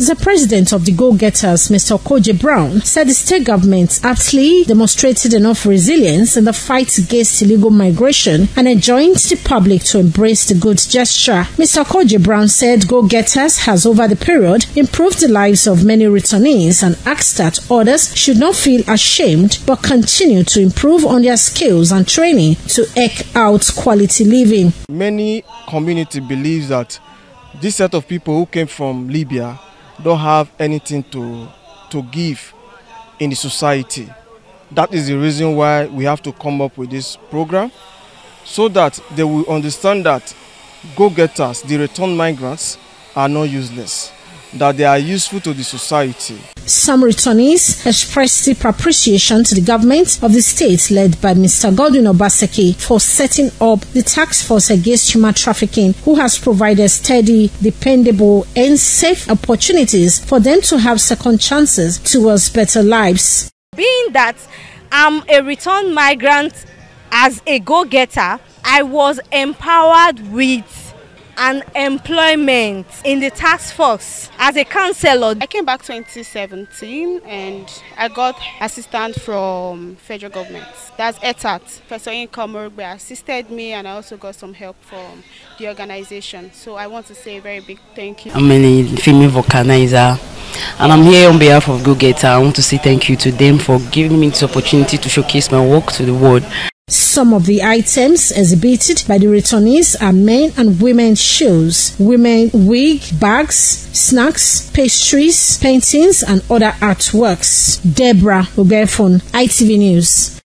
The president of the Go Getters, Mr. Koje Brown, said the state government aptly demonstrated enough resilience in the fight against illegal migration and enjoined the public to embrace the good gesture. Mr. Koje Brown said Go Getters has over the period improved the lives of many returnees and asked that others should not feel ashamed but continue to improve on their skills and training to eke out quality living. Many community believes that this set of people who came from Libya don't have anything to to give in the society. That is the reason why we have to come up with this program so that they will understand that go-getters, the return migrants, are not useless, that they are useful to the society. Some returnees expressed deep appreciation to the government of the state led by Mr. Godwin Obaseki for setting up the task force against human trafficking, who has provided steady, dependable, and safe opportunities for them to have second chances towards better lives. Being that I'm a return migrant as a go getter, I was empowered with and employment in the task force as a counselor. I came back 2017 and I got assistance from federal government. That's ETAHT. Professor Yinka Omorogbe assisted me and I also got some help from the organization. So I want to say a very big thank you. I'm a female vulcanizer and I'm here on behalf of Go Getter. I want to say thank you to them for giving me this opportunity to showcase my work to the world. Some of the items exhibited by the returnees are men and women shoes, women wig, bags, snacks, pastries, paintings, and other artworks. Deborah Ogbeifun, ITV News.